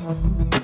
Mm-hmm.